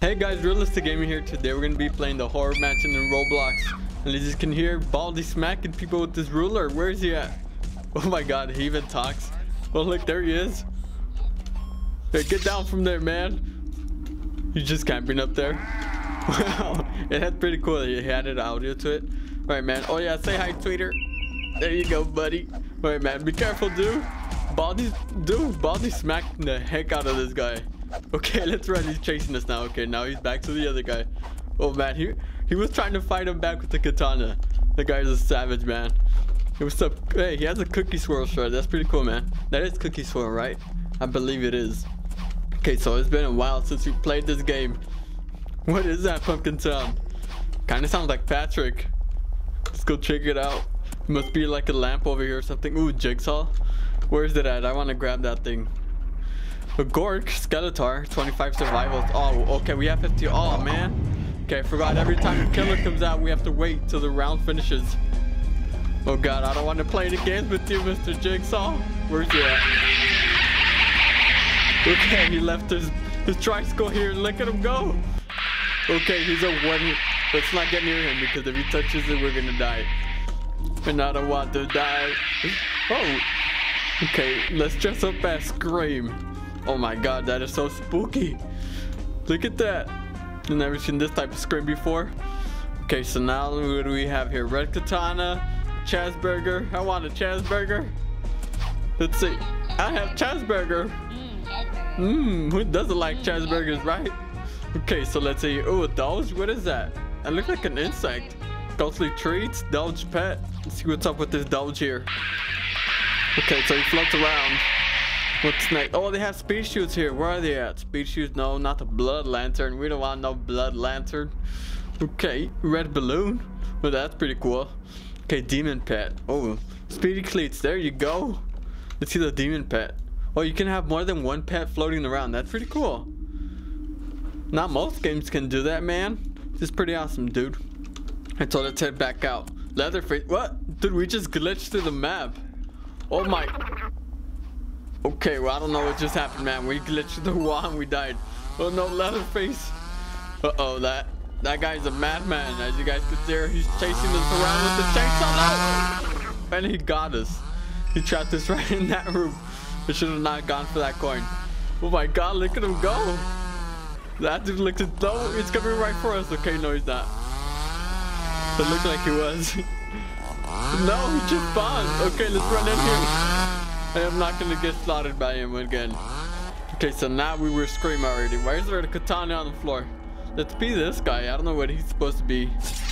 Hey guys, Realistic Gaming here. Today we're gonna be playing the horror mansion in Roblox. And as you can hear, Baldi smacking people with this ruler. Where is he at? Oh my god, he even talks. Oh look, there he is. Hey, get down from there, man. He's just camping up there. Wow, it had pretty cool. That he added audio to it. All right, man. Oh yeah, say hi, Twitter. There you go, buddy. Wait, man. Be careful, dude. Baldi, dude, Baldi smacked the heck out of this guy. Okay, let's run. He's chasing us now. Okay, now he's back to the other guy. Oh man, he he was trying to fight him back with the katana. The guy's a savage, man. Hey, what's up? Hey, he has a cookie swirl shirt. That's pretty cool, man. That is cookie swirl, right? I believe it is. Okay, so it's been a while since we played this game. What is that pumpkin sound? Kind of sounds like Patrick. Let's go check it out. Must be like a lamp over here or something. Ooh, jigsaw. Where's it at? I want to grab that thing. A Gork, Skeletor, 25 survivals. Oh, okay, we have 50. Oh, man. Okay, I forgot every time a killer comes out, we have to wait till the round finishes. Oh, God, I don't want to play the games with you, Mr. Jigsaw. Where's he at? Okay, he left his, his tricycle here. Look at him go. Okay, he's a one. Let's not get near him because if he touches it, we're going to die. And I don't want to die. Oh. Okay, let's dress up as Scream. Oh my god, that is so spooky. Look at that. I've never seen this type of scream before. Okay, so now what do we have here? Red Katana, Chazburger. I want a Chazburger. Let's see. I have Chazburger. Mmm, who doesn't like Chazburgers, right? Okay, so let's see. Oh, a Doge? What is that? That looks like an insect. Ghostly treats, Dodge pet. Let's see what's up with this Dodge here. Okay, so he floats around. What's next? Oh, they have speed shoots here. Where are they at? Speed shoots? No, not the blood lantern. We don't want no blood lantern. Okay, red balloon. Well, that's pretty cool. Okay, demon pet. Oh, speedy cleats. There you go. Let's see the demon pet. Oh, you can have more than one pet floating around. That's pretty cool. Not most games can do that, man. This is pretty awesome, dude. And told let's head back out. Leatherface. What? Dude, we just glitched through the map. Oh my. Okay, well, I don't know what just happened, man. We glitched the wall and we died. Oh no, Leatherface. Uh-oh, that that guy's a madman. As you guys can see, he's chasing us around with the chainsaw. No! And he got us. He trapped us right in that room. I should have not gone for that coin. Oh my god, look at him go. That dude looks as though he's coming right for us. Okay, no, he's not. It looked like he was. no, he just spawned. Okay, let's run in here. I am not gonna get slaughtered by him again. Okay, so now we were screaming already. Why is there a katana on the floor? Let's be this guy. I don't know what he's supposed to be.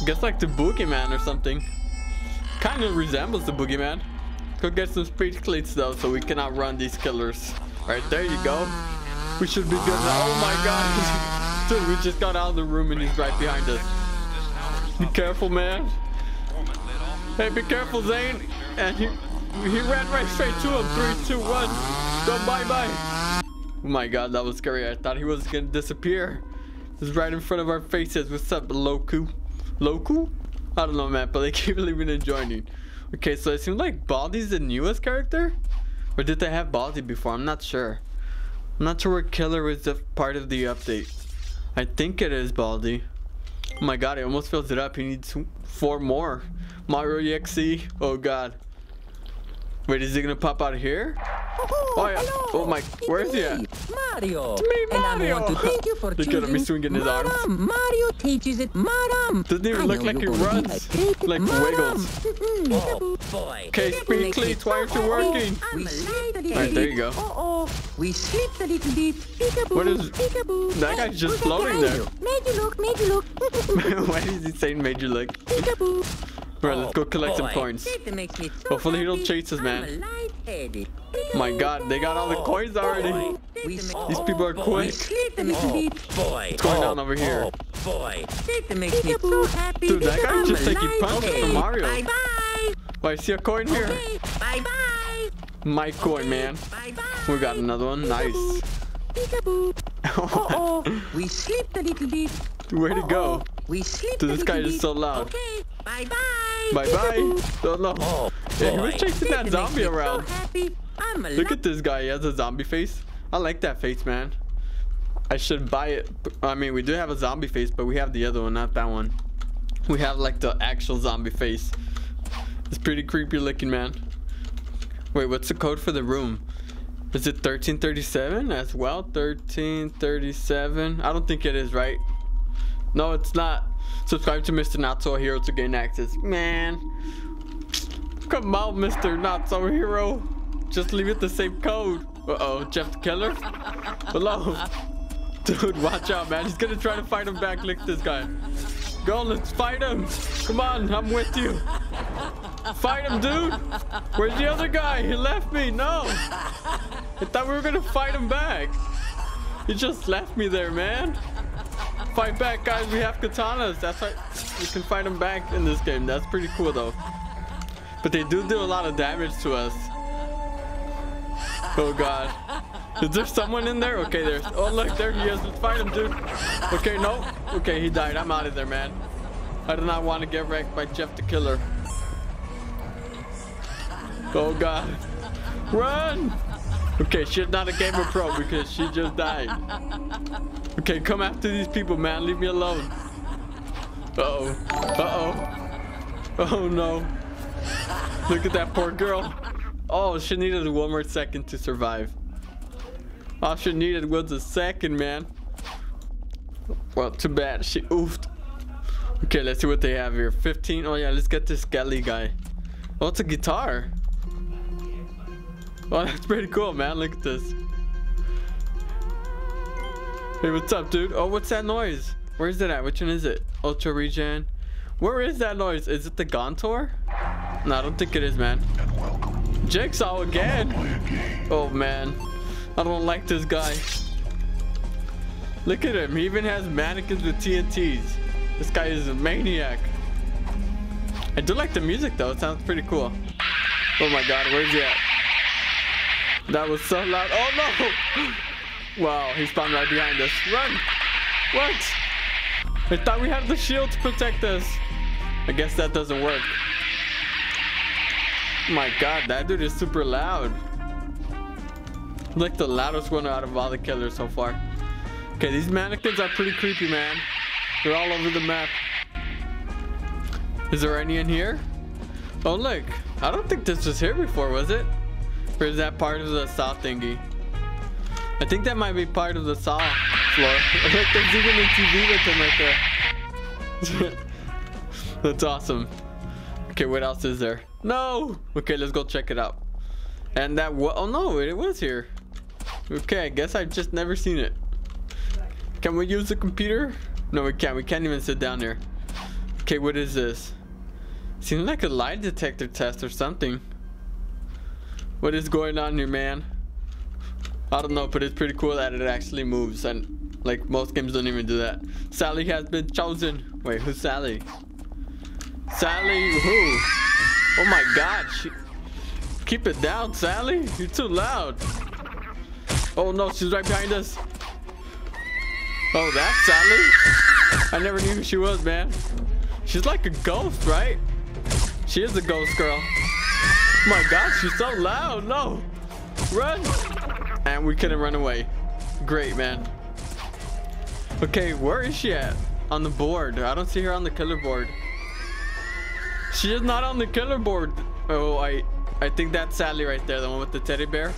I guess like the boogeyman or something. Kind of resembles the boogeyman. Go get some speed cleats though, so we cannot run these killers. Alright, there you go. We should be good now. Oh my god. Dude, we just got out of the room and he's right behind us. Be careful, man. Hey, be careful, Zane. And he he ran right straight to him. Three, two, one. Go bye-bye. Oh my god, that was scary. I thought he was gonna disappear. He's right in front of our faces. What's up, Loku? Loku? I don't know, man, but they keep leaving and joining. Okay, so it seems like Baldi's the newest character? Or did they have Baldi before? I'm not sure. I'm not sure what killer was part of the update. I think it is Baldi. Oh my god, it almost fills it up. He needs four more. Mario EXE. Oh god. Wait, is he gonna pop out of here? Oh, Oh, yeah. Oh, my- where is he at? Mario. It's me, And I Mario. want to thank you for Look at him, choosing he's swinging his arms. Madam. Mario teaches it, Madam. Doesn't even I look like he runs. Like Madam. Wiggles. Mm-mm. boy. Okay, speed cleats, why aren't you working? I'm a little Alright, there you go. Uh oh, we slipped a little bit. Peekaboo, What is- peekaboo. that guy's just floating there. you? Made you look, made you look. Why is he saying major look? Peekaboo. Alright, let's oh, go collect some boy. coins. That makes me so Hopefully he don't chase us, man. My god, they got all the coins already. Oh, we These people are oh, quick. slipped a little bit. Boy. What's going on over here? Oh, boy. That makes me so happy. Dude, that guy I'm just taking alive. punches from Mario. Bye bye. Why, I see a coin here. Okay, bye bye. My coin, man. Bye bye. We got another one. Nice. Oh, we slipped a little bit. Where'd it go? We slipped Dude, this little guy bit. is so loud. Okay, bye bye. Bye bye. Oh no. Oh, Yeah, he was chasing that zombie so around. happy. I'm a Look at this guy. He has a zombie face. I like that face, man. I should buy it. I mean, we do have a zombie face, but we have the other one, not that one. We have like the actual zombie face. It's pretty creepy looking, man. Wait, what's the code for the room? Is it 1337 as well? 1337. I don't think it is, right? No, it's not. Subscribe to Mr. Not So Hero to gain access. Man. Come on, Mr. Not So Hero. Just leave it the same code. Uh-oh, Jeff the Killer? Hello? Dude, watch out, man. He's gonna try to fight him back. Lick this guy. Go, let's fight him. Come on, I'm with you. Fight him, dude. Where's the other guy? He left me. No. I thought we were gonna fight him back. He just left me there, man. Fight back, guys. We have katanas. That's why we can fight them back in this game. That's pretty cool, though. But they do do a lot of damage to us. Oh god. Is there someone in there? Okay, there's. Oh look, there he is. Let's fight him, dude. Okay, no. Okay, he died. I'm out of there, man. I do not want to get wrecked by Jeff the Killer. Oh god. Run! Okay, she's not a gamer pro because she just died. Okay, come after these people, man. Leave me alone. Uh-oh. Uh-oh. Oh no. Look at that poor girl. Oh, she needed one more second to survive. All she needed was a second, man. Well, too bad. She oofed. Okay, let's see what they have here. 15. Oh, yeah, let's get this Skelly guy. Oh, it's a guitar. Oh, that's pretty cool, man. Look at this. Hey, what's up, dude? Oh, what's that noise? Where is it at? Which one is it? Ultra Regen. Where is that noise? Is it the Gontor? No, I don't think it is, man. Jigsaw again. Oh, man. I don't like this guy. Look at him. He even has mannequins with TNTs. This guy is a maniac. I do like the music, though. It sounds pretty cool. Oh, my God. Where's he at? That was so loud. Oh, no. Wow, he spawned right behind us. Run! What? I thought we had the shield to protect us. I guess that doesn't work. My god, that dude is super loud. Like the loudest one out of all the killers so far. Okay, these mannequins are pretty creepy, man. They're all over the map. Is there any in here? Oh, look. I don't think this was here before, was it? Or is that part of the saw thingy? I think that might be part of the saw floor. Look, even a TV with him right there. That's awesome. Okay, what else is there? No! Okay, let's go check it out. And that wa- oh no, it was here. Okay, I guess I've just never seen it. Can we use the computer? No, we can't. We can't even sit down there. Okay, what is this? Seems like a lie detector test or something. What is going on here, man? I don't know, but it's pretty cool that it actually moves. And like most games don't even do that. Sally has been chosen. Wait, who's Sally? Sally who? Oh my god, she keep it down, Sally. You're too loud. Oh no, she's right behind us. Oh, that's Sally? I never knew who she was, man. She's like a ghost, right? She is a ghost girl. Oh my god, she's so loud. No. Run. And we couldn't run away. Great, man. Okay, where is she at? On the board. I don't see her on the killer board. She is not on the killer board. Oh, I I think that's Sally right there, the one with the teddy bear.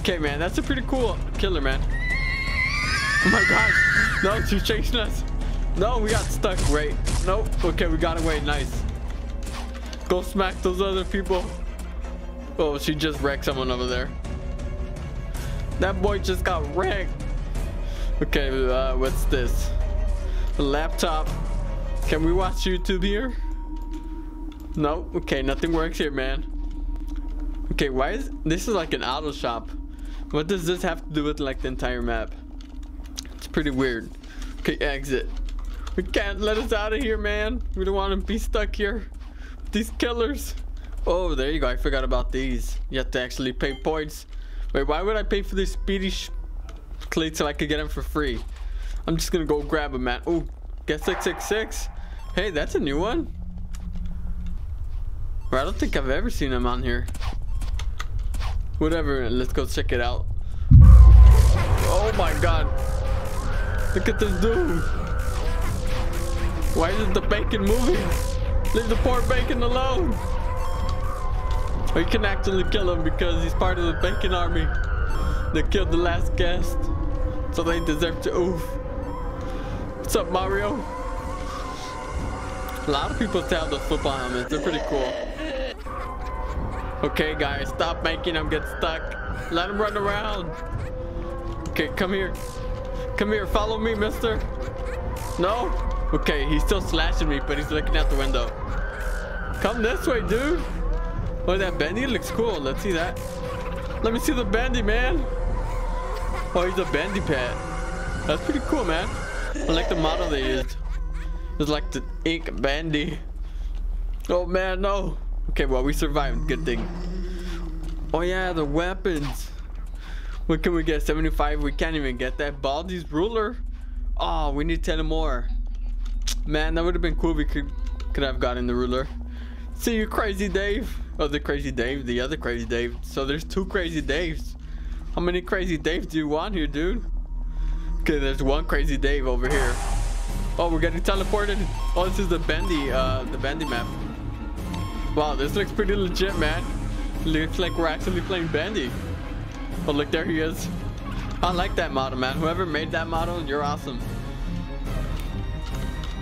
Okay, man, that's a pretty cool killer, man. Oh my gosh. No, she's chasing us. No, we got stuck. Right. Nope. Okay, we got away. Nice. Go smack those other people. Oh, she just wrecked someone over there. That boy just got wrecked. Okay, uh, what's this? A laptop. Can we watch YouTube here? No. Okay, nothing works here, man. Okay, why is this is like an auto shop? What does this have to do with like the entire map? It's pretty weird. Okay, exit. We can't let us out of here, man. We don't want to be stuck here. These killers. Oh, there you go. I forgot about these. You have to actually pay points. Wait, why would I pay for these speedy cleats so I could get them for free? I'm just gonna go grab them, man. Oh, get 666. Hey, that's a new one. I don't think I've ever seen them on here. Whatever, let's go check it out. Oh my god. Look at this dude. Why isn't the bacon moving? Leave the poor bacon alone. We can actually kill him because he's part of the bacon army. They killed the last guest. So they deserve to oof. What's up, Mario? A lot of people have those football helmets. They're pretty cool. Okay, guys, stop making them get stuck. Let them run around. Okay, come here. Come here, follow me, mister. No? Okay, he's still slashing me, but he's looking out the window. Come this way, dude. Oh, that bendy looks cool. Let's see that. Let me see the bendy, man. Oh, he's a bendy pet. That's pretty cool, man. I like the model they used. It's like the ink bandy. Oh, man, no. Okay, well, we survived. Good thing. Oh, yeah, the weapons. What can we get? 75? We can't even get that. Baldi's ruler? Oh, we need 10 more. Man, that would have been cool we could, could have gotten the ruler. See you, Crazy Dave. Oh, the Crazy Dave. The other Crazy Dave. So there's two Crazy Daves. How many Crazy Daves do you want here, dude? Okay, there's one Crazy Dave over here. Oh, we're getting teleported. Oh, this is the Bendy, uh, the Bendy map. Wow, this looks pretty legit, man. Looks like we're actually playing Bendy. Oh, look, there he is. I like that model, man. Whoever made that model, you're awesome.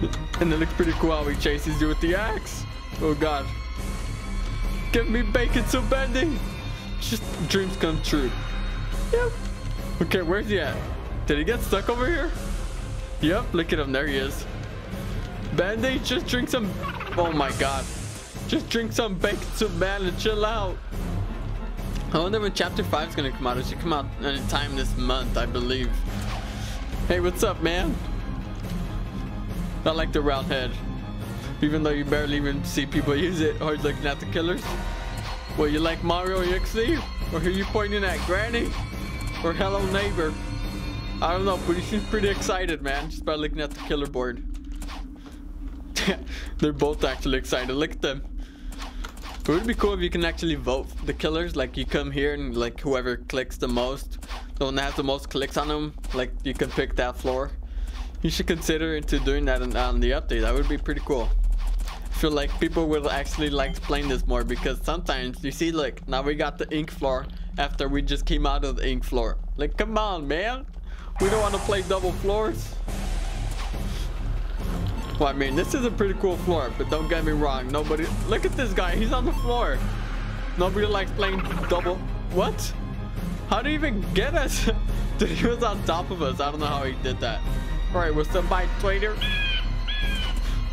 And it looks pretty cool how he chases you with the axe. Oh, God. Give me bacon so Bendy. Just dreams come true. Yep. Okay, where's he at? Did he get stuck over here? Yep, look at him. There he is. Bendy, just drink some... Oh, my God. Just drink some bacon soup, man, and chill out. I wonder when chapter 5 is going to come out. It should come out anytime this month, I believe. Hey, what's up, man? I like the round head. Even though you barely even see people use it or looking at the killers. Well, you like Mario EXE? Or who you pointing at, Granny? Or Hello Neighbor? I don't know, but she's pretty excited, man, just by looking at the killer board. They're both actually excited. Look at them. It would be cool if you can actually vote the killers. Like you come here and like whoever clicks the most, the one that has the most clicks on them, like you can pick that floor. You should consider into doing that on, on the update. That would be pretty cool. I feel like people will actually like playing this more because sometimes you see like now we got the ink floor after we just came out of the ink floor. Like come on man. We don't want to play double floors. Well, I mean, this is a pretty cool floor, but don't get me wrong. Nobody, look at this guy. He's on the floor. Nobody likes playing double. What? How do you even get us? Dude, he was on top of us. I don't know how he did that. All right, what's up, Mike Twaiter?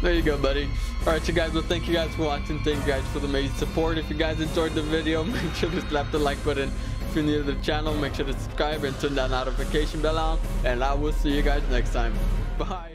There you go, buddy. All right, you guys. Well, thank you guys for watching. Thank you guys for the amazing support. If you guys enjoyed the video, make sure to slap the like button. If you're new to the channel, make sure to subscribe and turn that notification bell on. And I will see you guys next time. Bye.